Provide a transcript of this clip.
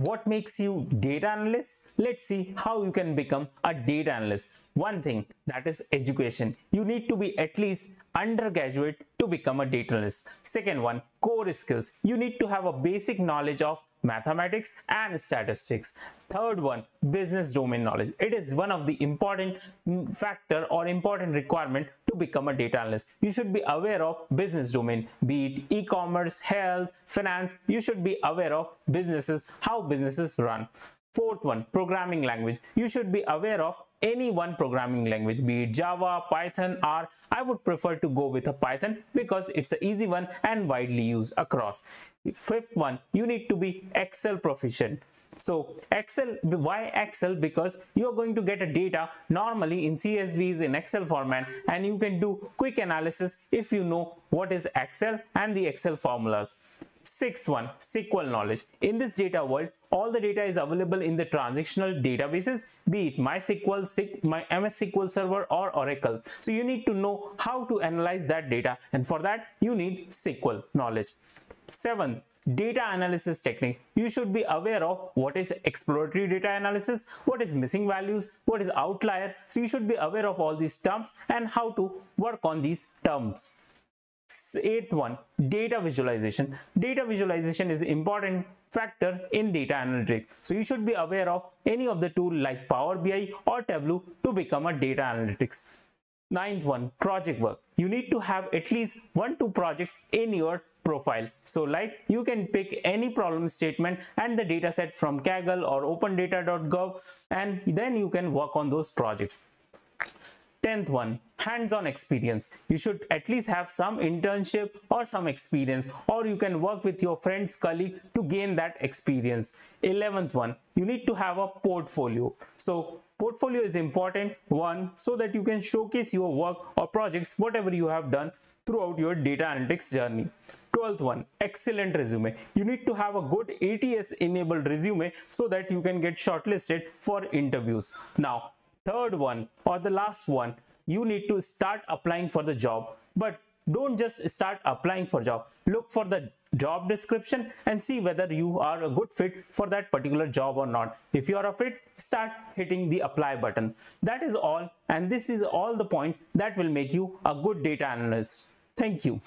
what makes you data analyst? Let's see how you can become a data analyst. One thing that is education. You need to be at least undergraduate to become a data analyst. Second one core skills. You need to have a basic knowledge of mathematics and statistics. Third one business domain knowledge. It is one of the important mm, factor or important requirement to become a data analyst. You should be aware of business domain be it e-commerce health finance. You should be aware of businesses how businesses run fourth one programming language you should be aware of any one programming language be it java python or i would prefer to go with a python because it's an easy one and widely used across fifth one you need to be excel proficient so Excel, why Excel? Because you're going to get a data normally in CSVs in Excel format and you can do quick analysis if you know what is Excel and the Excel formulas. Sixth one, SQL knowledge. In this data world, all the data is available in the transactional databases, be it MySQL, my MS SQL Server or Oracle. So you need to know how to analyze that data and for that you need SQL knowledge. Seventh, data analysis technique you should be aware of what is exploratory data analysis what is missing values what is outlier so you should be aware of all these terms and how to work on these terms eighth one data visualization. Data visualization is important factor in data analytics. So you should be aware of any of the tool like power bi or tableau to become a data analytics. Ninth one project work. You need to have at least one two projects in your profile. So like you can pick any problem statement and the dataset from kaggle or opendata.gov and then you can work on those projects. 10th one hands-on experience. You should at least have some internship or some experience or you can work with your friends colleague to gain that experience. 11th one you need to have a portfolio. So portfolio is important one so that you can showcase your work or projects whatever you have done throughout your data analytics journey. 12th one excellent resume. You need to have a good ats enabled resume so that you can get shortlisted for interviews. Now third one or the last one you need to start applying for the job. But don't just start applying for job. Look for the job description and see whether you are a good fit for that particular job or not. If you are a fit start hitting the apply button. That is all. And this is all the points that will make you a good data analyst. Thank you